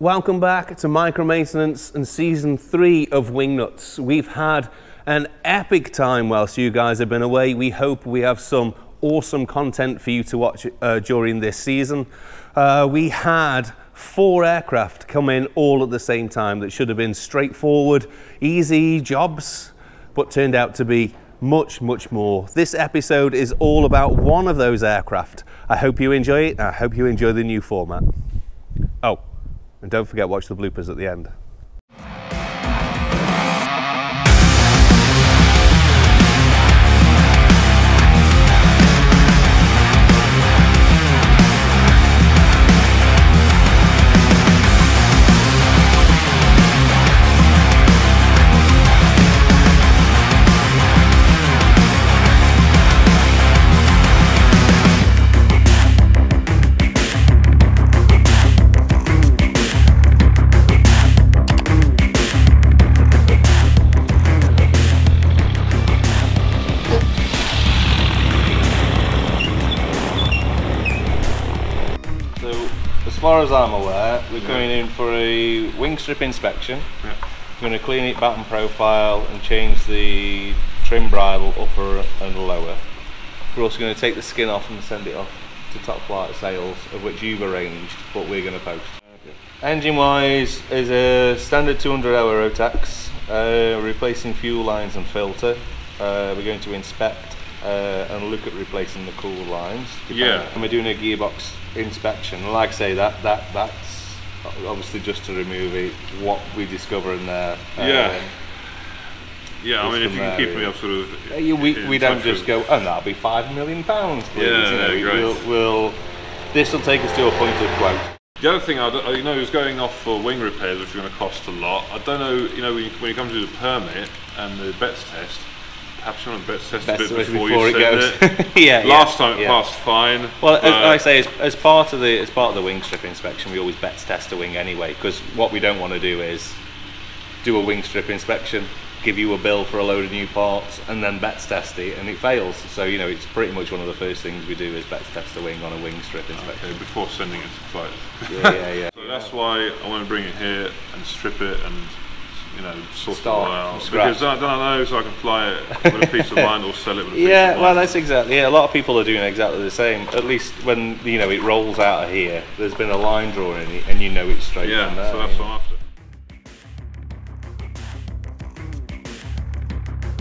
Welcome back to Micro Maintenance and season three of Wingnuts. We've had an epic time whilst you guys have been away. We hope we have some awesome content for you to watch uh, during this season. Uh, we had four aircraft come in all at the same time that should have been straightforward, easy jobs, but turned out to be much, much more. This episode is all about one of those aircraft. I hope you enjoy it. I hope you enjoy the new format. Oh, and don't forget, watch the bloopers at the end. A wing strip inspection. We're going to clean it batten profile and change the trim bridle upper and lower. We're also going to take the skin off and send it off to top flight sails, of which you've arranged, but we're going to post. Engine wise is a standard 200 hour Rotax, uh, replacing fuel lines and filter. Uh, we're going to inspect uh, and look at replacing the cool lines. Yeah. And we're doing a gearbox inspection. Like I say, that that that's obviously just to remove it, what we discover in there. Yeah. Um, Yeah, I mean, if you can keep me up sort of. you- we, we don't just go, oh, that'll be five million pounds, please. Yeah, you know, yeah, great. We'll, we'll, this will take us to a point of quote. The other thing I, don't- know is going off for wing repairs, which are going to cost a lot. I don't know, you know, when you, when you come to do the permit and the Betts test, perhaps you want to Betts test Best a bit before, before, you it goes. it. yeah. Last yeah, time it yeah. passed fine. Well, as, uh, like I say, as, as part of the as part of the wing strip inspection, we always Betts test a wing anyway. Because what we don't want to do is do a wing strip inspection, give you a bill for a load of new parts, and then Betts test it, and it fails. So you know, it's pretty much one of the first things we do is Betts test a wing on a wing strip inspection. Okay, before sending it to flight. Yeah, yeah, yeah. So that's why I want to bring it here and strip it and you know sort Start it out from because then, then I know so I can fly it with a piece of mind or sell it with a piece Yeah, of well, that's exactly. Yeah, a lot of people are doing exactly the same. At least when you know it rolls out of here, there's been a line drawn in it, and you know it's straight yeah. from there. So that's what I'm after.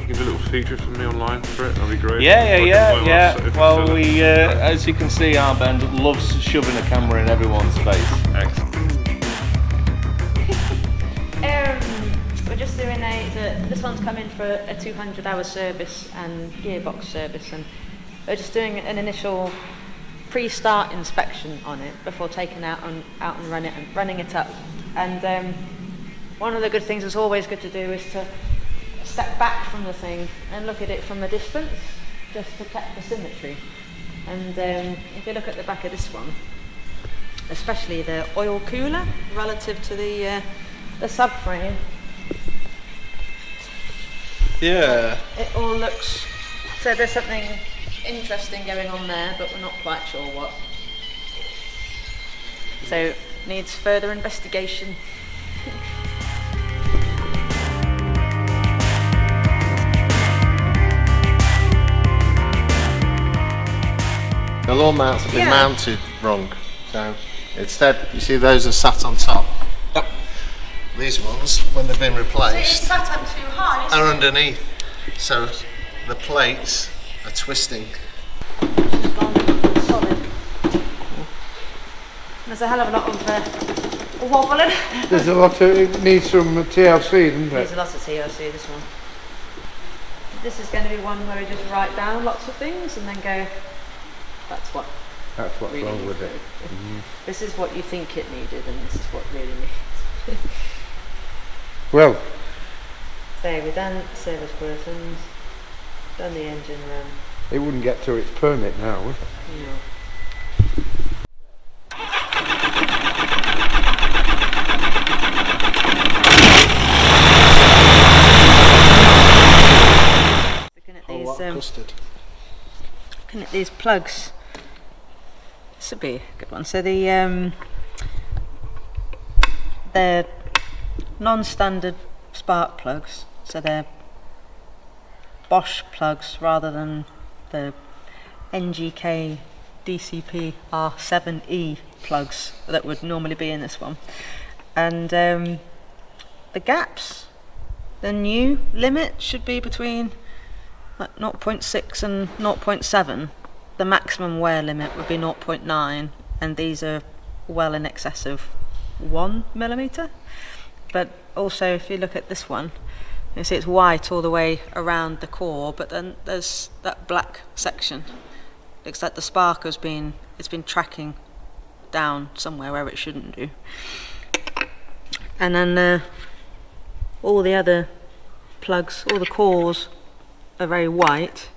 Give a little feature for me online for it. That'd be great. Yeah, yeah, yeah, yeah. Well, we, uh, as you can see, our band loves shoving a camera in everyone's face. Excellent. Just doing a, the, this one's coming for a 200 hour service and gearbox service and we're just doing an initial pre-start inspection on it before taking out and out and run it and running it up. And um, one of the good things that's always good to do is to step back from the thing and look at it from a distance, just to check the symmetry. And um, if you look at the back of this one, especially the oil cooler relative to the uh, the subframe, Yeah. it all looks so there's something interesting going on there, but we're not quite sure what. So needs further investigation. The Lord mounts have been Yeah. mounted wrong. So instead, you see those are sat on top. These ones, when they've been replaced, sat up too high. are underneath. So the plates are twisting. There's a hell of a lot of uh, wobbling. There's a lot of, it needs some TLC, doesn't There's a lot of TLC, this one. This is going to be one where we just write down lots of things and then go, that's what That's what's really wrong with to it. be. This is what you think it needed and this is what really needs. Well, So we've done service persons, done the engine run, it wouldn't get through its permit now, would it? you know. Looking at these, um, looking at these plugs. This would be a good one. So the um, they're non-standard spark plugs, so they're Bosch plugs rather than the NGK DCP R7E E plugs that would normally be in this one. And um, the gaps, the new limit should be between like 0.6 and 0.7. The maximum wear limit would be 0.9, and these are well in excess of one millimeter. But also, if you look at this one, you see it's white all the way around the core, but then there's that black section. Looks like the spark has been it's been tracking down somewhere where it shouldn't do. And then uh, all the other plugs, all the cores are very white,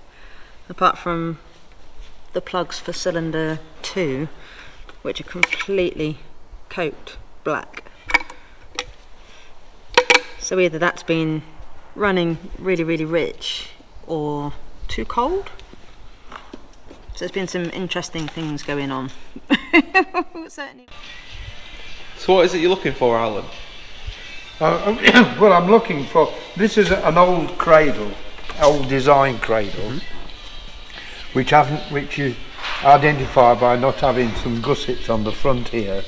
apart from the plugs for cylinder two, which are completely coat black. So either that's been running really, really rich or too cold. So there's been some interesting things going on. Certainly. So what is it you're looking for, Alan? Uh, well, I'm looking for. This is an old cradle, old design cradle, which haven't, which you identify by not having some gussets on the front here,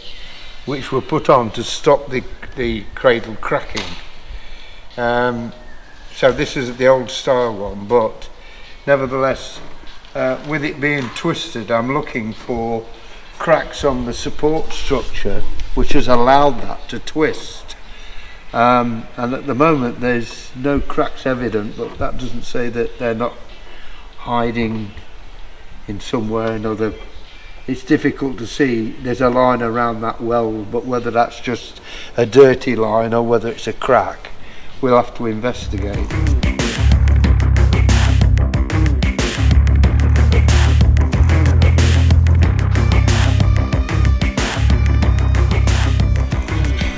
which were put on to stop the the cradle cracking. Um, so this is the old style one, but nevertheless, uh, with it being twisted, I'm looking for cracks on the support structure, which has allowed that to twist. Um, and at the moment, there's no cracks evident, but that doesn't say that they're not hiding in some way or another. It's difficult to see. There's a line around that well, but whether that's just a dirty line or whether it's a crack, we'll have to investigate.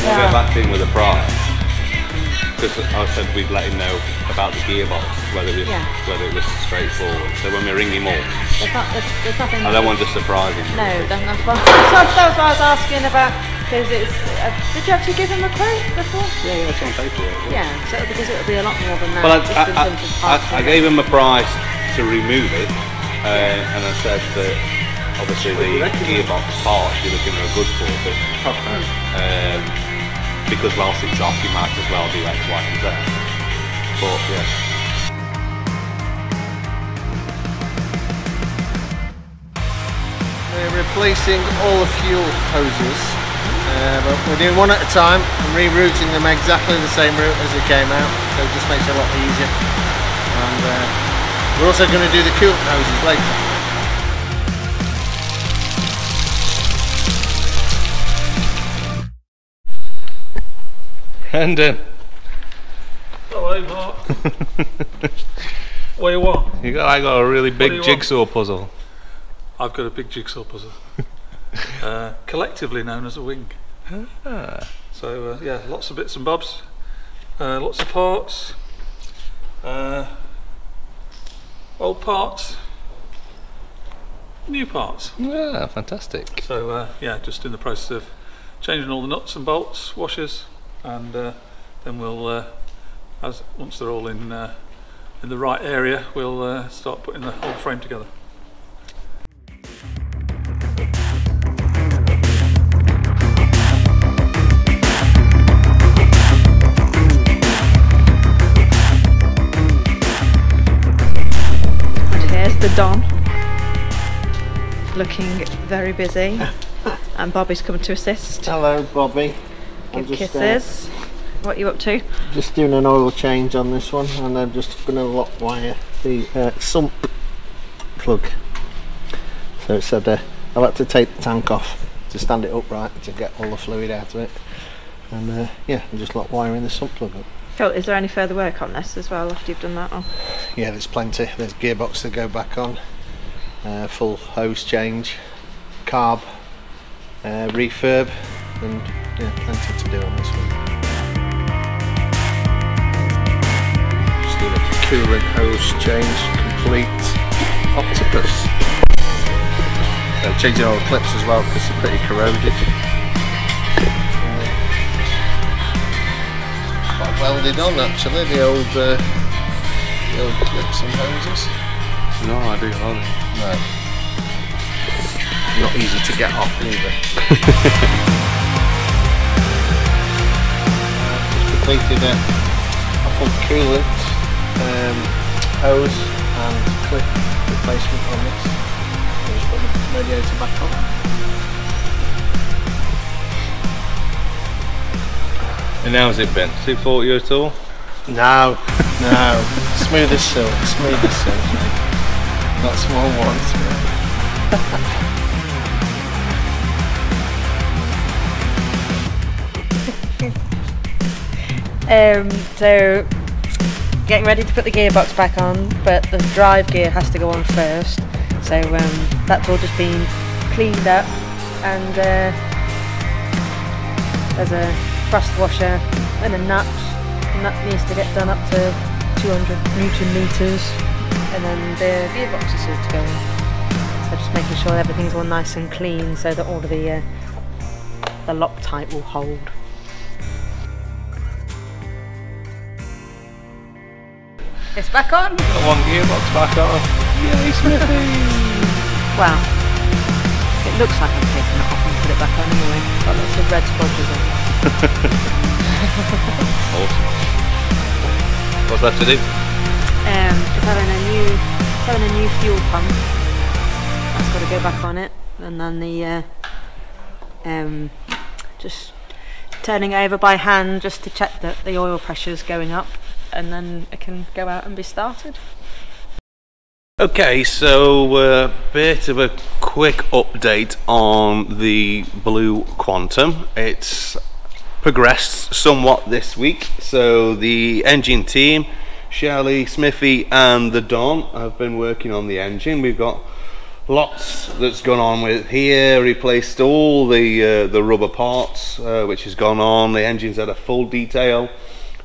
We'll get back in with a price. Because I said we'd let him know about the gearbox, whether it was, Yeah. whether it was straightforward. So when we ring him up, There's, not, there's, there's nothing. I don't want to surprise him. No, that's not fun. So what I was asking about. Because it's. Uh, did you actually give him a quote before? Yeah, yeah, it's on paperwork. Yeah. So because it would be a lot more than that. Well, I, just I, I, I, I gave him a price to remove it, uh, and I said that obviously the gearbox part you're looking at a good for, but um, because whilst it's off, you might as well do X, Y, and Z. But yeah. We're replacing all the fuel hoses, uh, but we're doing one at a time and rerouting them exactly the same route as they came out, so it just makes it a lot easier. And uh, we're also going to do the coolant hoses later. Brendan, Hello, Mark. what do you want? you got I got a really do big you want? jigsaw puzzle. I've got a big jigsaw puzzle, uh, collectively known as a wing. So uh, yeah, lots of bits and bobs, uh, lots of parts, uh, old parts, new parts. Yeah, fantastic. So uh, yeah, just in the process of changing all the nuts and bolts, washers, and uh, then we'll, uh, as once they're all in uh, in the right area, we'll uh, start putting the whole frame together. Don. Looking very busy. and Bobby's come to assist. Hello, Bobby. Give kisses. What are you up to? just doing an oil change on this one, and I'm just going to lock wire the uh, sump plug. So it said uh, I've had to take the tank off to stand it upright to get all the fluid out of it. And uh, yeah, I'm just lock wiring the sump plug up. Cool. Is there any further work on this as well after you've done that? Or? Yeah, there's plenty. There's gearbox to go back on, uh, full hose change, carb, uh, refurb, and yeah, plenty to do on this one. Just a coolant hose change, complete octopus. Changing all the clips as well because they're pretty corroded. They on actually? The old, uh, the old clips and hoses? No idea, are they? No. Not easy to get off either. Just completed a, full coolant um, hose and clip replacement on this. So just put the radiator back on. And how's it been? Suit 40 at all? No, no. smooth as silk, smooth as silk, mate. Not small ones. Um, so, getting ready to put the gearbox back on, but the drive gear has to go on first. So um, that's all just been cleaned up, and uh, there's a frost washer and a nut, and that needs to get done up to 200 newton meters, and then the gearbox is all to go in. So just making sure everything's all nice and clean, so that all of the uh, the Loctite will hold. It's back on. Got one gearbox back on. Yay, Smithy! wow. it looks like I'm taking it off and put it back on anyway. Got lots of red splodges on. Awesome. What's that to do? Um, it's having a new, it's having a new fuel pump. That's got to go back on it, and then the, uh, um, just turning it over by hand just to check that the oil pressure is going up, and then it can go out and be started. Okay, so a uh, bit of a quick update on the Blue Quantum. It's progressed somewhat this week. So the engine team, Shelley, Smithy, and the Don have been working on the engine. We've got lots that's gone on with here. Replaced all the uh, the rubber parts, uh, which has gone on. The engine's had a full detail.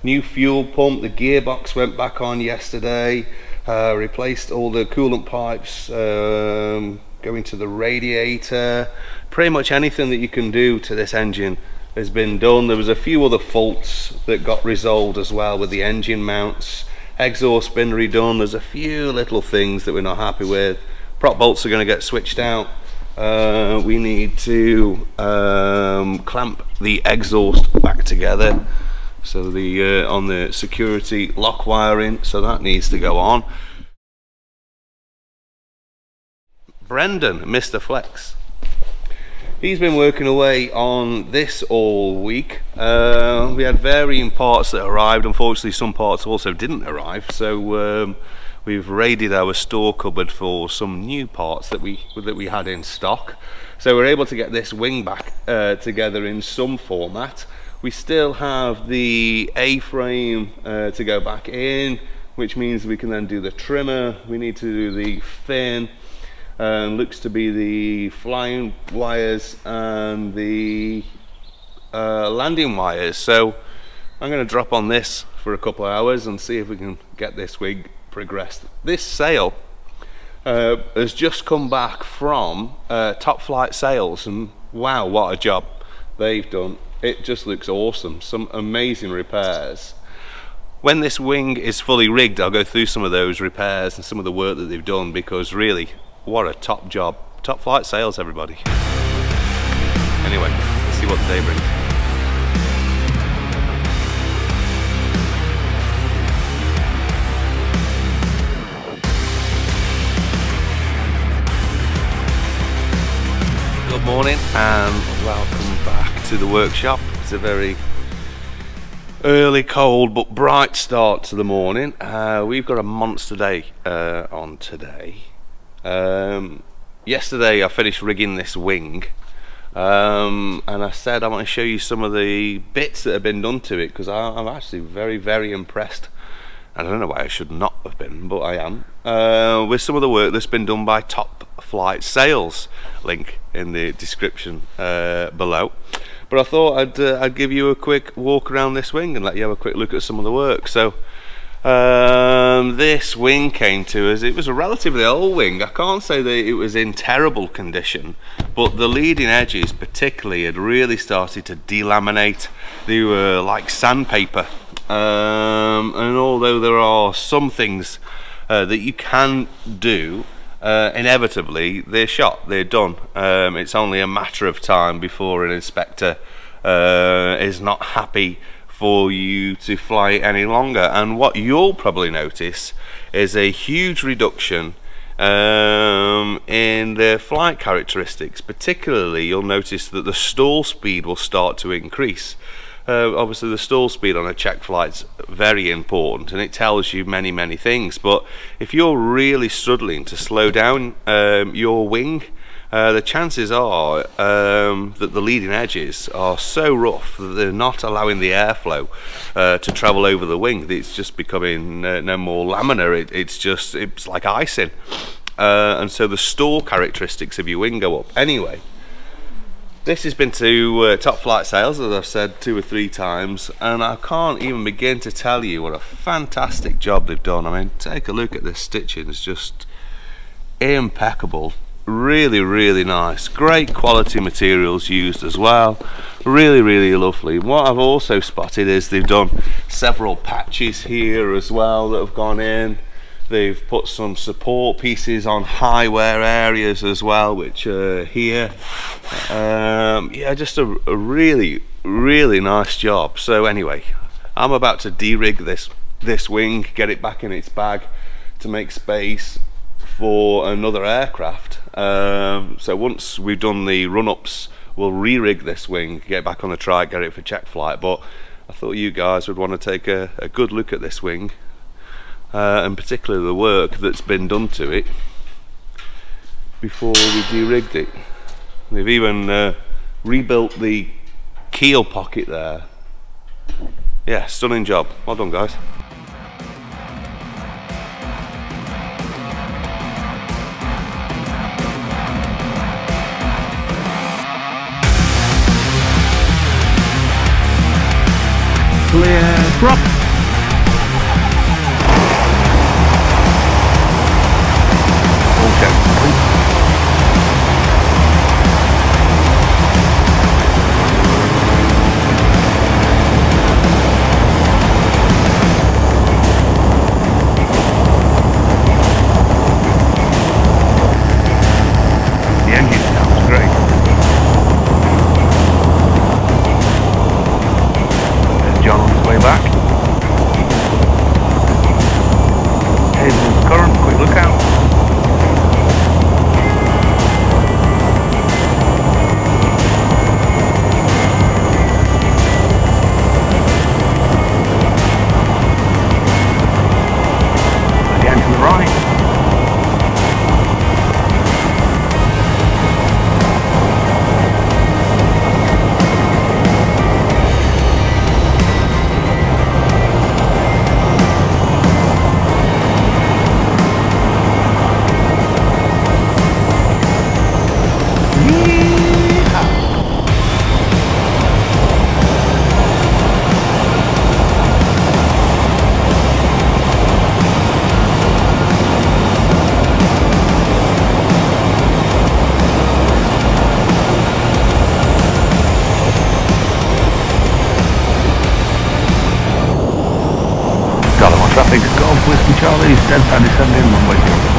New fuel pump. The gearbox went back on yesterday. Uh, replaced all the coolant pipes. Um, going to the radiator. Pretty much anything that you can do to this engine has been done. There was a few other faults that got resolved as well with the engine mounts. Exhaust been redone. There's a few little things that we're not happy with. Prop bolts are going to get switched out. Uh, we need to um, clamp the exhaust back together. So the uh, on the security lock wiring, so that needs to go on. Brendan, Mr. Flex. He's been working away on this all week. Uh, we had varying parts that arrived. Unfortunately, some parts also didn't arrive. So um, we've raided our store cupboard for some new parts that we that we had in stock. So we're able to get this wing back uh, together in some format. We still have the A-frame uh, to go back in, which means we can then do the trimmer. We need to do the fin um, looks to be the flying wires and the uh, landing wires. So I'm going to drop on this for a couple of hours and see if we can get this wig progressed. This sail uh, has just come back from uh, top flight sails and wow what a job they've done. It just looks awesome. Some amazing repairs. When this wing is fully rigged I'll go through some of those repairs and some of the work that they've done because really what a top job. Top flight sails, everybody. Anyway, let's see what the day brings. Good morning and welcome back to the workshop. It's a very early cold but bright start to the morning. Uh, we've got a monster day uh, on today. Um, yesterday I finished rigging this wing um, and I said I want to show you some of the bits that have been done to it because I'm actually very very impressed. And I don't know why I should not have been but I am. Uh, with some of the work that's been done by Top Flight Sails link in the description uh, below. But I thought I'd, uh, I'd give you a quick walk around this wing and let you have a quick look at some of the work. So um, this wing came to us. It was a relatively old wing. I can't say that it was in terrible condition, but the leading edges particularly had really started to delaminate. They were like sandpaper Um, and although there are some things uh, that you can do, uh, inevitably they're shot, they're done. Um, it's only a matter of time before an inspector uh, is not happy for you to fly any longer. And what you'll probably notice is a huge reduction um, in the flight characteristics. Particularly, you'll notice that the stall speed will start to increase. Uh, obviously, the stall speed on a check flight's very important, and it tells you many, many things. But if you're really struggling to slow down um, your wing, uh, the chances are um, that the leading edges are so rough that they're not allowing the airflow uh, to travel over the wing. It's just becoming uh, no more laminar. It, it's just it's like icing, uh, and so the stall characteristics of your wing go up. Anyway, this has been to uh, top flight sails, as I've said two or three times, and I can't even begin to tell you what a fantastic job they've done. I mean, take a look at this stitching; it's just impeccable really really nice. Great quality materials used as well. Really really lovely. What I've also spotted is they've done several patches here as well that have gone in. They've put some support pieces on high wear areas as well which are here. Um, yeah just a, a really really nice job. So anyway I'm about to de-rig this this wing get it back in its bag to make space for another aircraft. Um, so once we've done the run-ups, we'll re-rig this wing, get back on the trike, get it for check flight. But I thought you guys would want to take a, a good look at this wing, uh, and particularly the work that's been done to it before we de-rigged it. They've even uh, rebuilt the keel pocket there. Yeah, stunning job. Well done, guys. Clear captain तानिशर ने Mumbai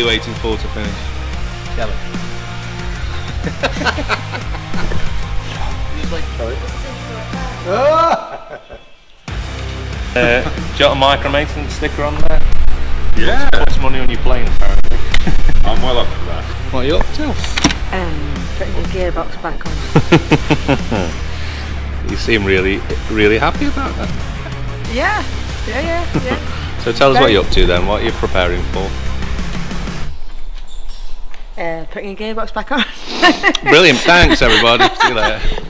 you waiting for to finish? Kelly. Uh, do you want a micro maintenance sticker on there? Yeah. Put some money on your plane apparently. I'm well up for that. What are you up to? Um, putting the gearbox back on. You seem really, really happy about that. Yeah, yeah, yeah, yeah. So tell us what you're up to then. What you're you preparing for? Uh, putting the gearbox back on. Brilliant. Thanks, everybody. See you later.